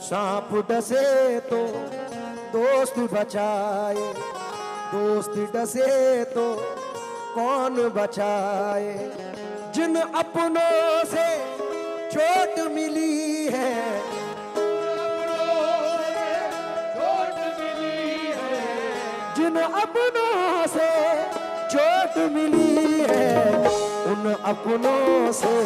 सांप डसे तो दोस्त बचाए, दोस्त डसे तो कौन बचाए? जिन अपनों से चोट मिली है, जिन अपनों से चोट मिली है, उन अपनों से